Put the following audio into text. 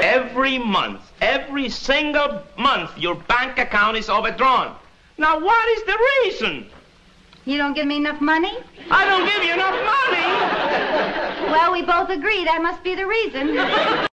Every month, every single month, your bank account is overdrawn. Now, what is the reason? You don't give me enough money? I don't give you enough money. Well, we both agree that must be the reason.